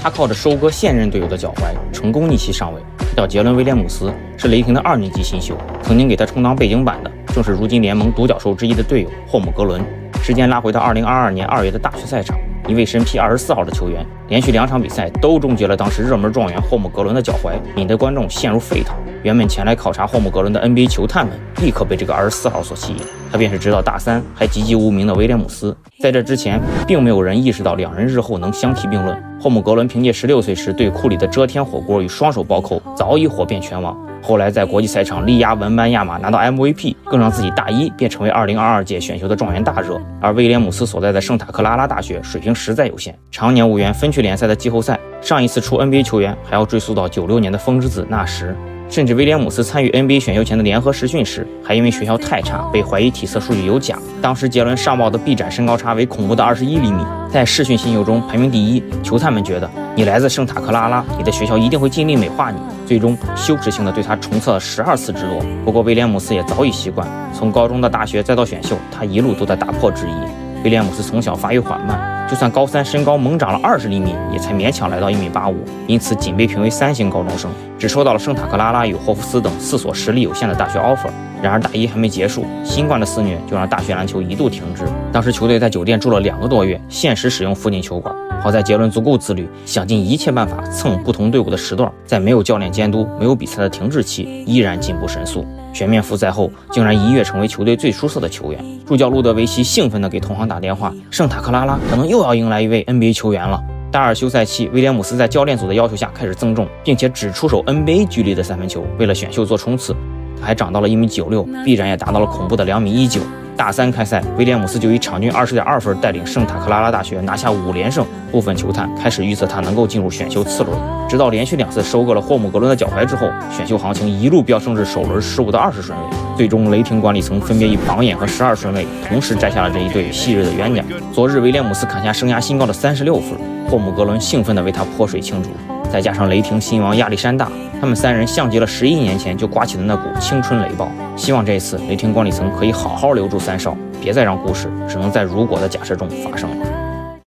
他靠着收割现任队友的脚踝，成功逆袭上位。叫杰伦·威廉姆斯是雷霆的二年级新秀，曾经给他充当背景板的，正是如今联盟独角兽之一的队友霍姆格伦。时间拉回到二零二二年二月的大学赛场，一位身披二十四号的球员，连续两场比赛都终结了当时热门状元霍姆格伦的脚踝，引得观众陷入沸腾。原本前来考察霍姆格伦的 NBA 球探们，立刻被这个二十四号所吸引。他便是直到大三还籍籍无名的威廉姆斯。在这之前，并没有人意识到两人日后能相提并论。霍姆格伦凭借十六岁时对库里的遮天火锅与双手暴扣，早已火遍全网。后来在国际赛场力压文班亚马拿到 MVP，更让自己大一便成为2022届选秀的状元大热。而威廉姆斯所在的圣塔克拉拉大学水平实在有限，常年无缘分区联赛的季后赛。上一次出 NBA 球员还要追溯到九六年的风之子纳什。甚至威廉姆斯参与 NBA 选秀前的联合实训时，还因为学校太差，被怀疑体测数据有假。当时杰伦上报的臂展身高差为恐怖的二十一厘米，在试训新秀中排名第一。球探们觉得你来自圣塔克拉拉，你的学校一定会尽力美化你。最终羞耻性的对他重测了十二次之多。不过威廉姆斯也早已习惯，从高中的大学再到选秀，他一路都在打破质疑。威廉姆斯从小发育缓慢，就算高三身高猛长了二十厘米，也才勉强来到一米八五，因此仅被评为三星高中生，只收到了圣塔克拉拉与霍夫斯等四所实力有限的大学 offer。然而大一还没结束，新冠的肆虐就让大学篮球一度停滞。当时球队在酒店住了两个多月，限时使用附近球馆。好在杰伦足够自律，想尽一切办法蹭不同队伍的时段，在没有教练监督、没有比赛的停滞期，依然进步神速。全面复赛后，竟然一跃成为球队最出色的球员。助教路德维希兴奋地给同行打电话：“圣塔克拉拉可能又要迎来一位 NBA 球员了。”大二休赛期，威廉姆斯在教练组的要求下开始增重，并且只出手 NBA 距离的三分球，为了选秀做冲刺。他还长到了一米九六，臂展也达到了恐怖的两米一九。大三开赛，威廉姆斯就以场均二十点二分带领圣塔克拉拉大学拿下五连胜。部分球探开始预测他能够进入选秀次轮。直到连续两次收割了霍姆格伦的脚踝之后，选秀行情一路飙升至首轮十五到二十顺位。最终，雷霆管理层分别以榜眼和十二顺位同时摘下了这一对昔日的冤家。昨日，威廉姆斯砍下生涯新高的三十六分，霍姆格伦兴奋地为他泼水庆祝。再加上雷霆新王亚历山大，他们三人像极了十一年前就刮起的那股青春雷暴。希望这一次雷霆管理层可以好好留住三少，别再让故事只能在如果的假设中发生了。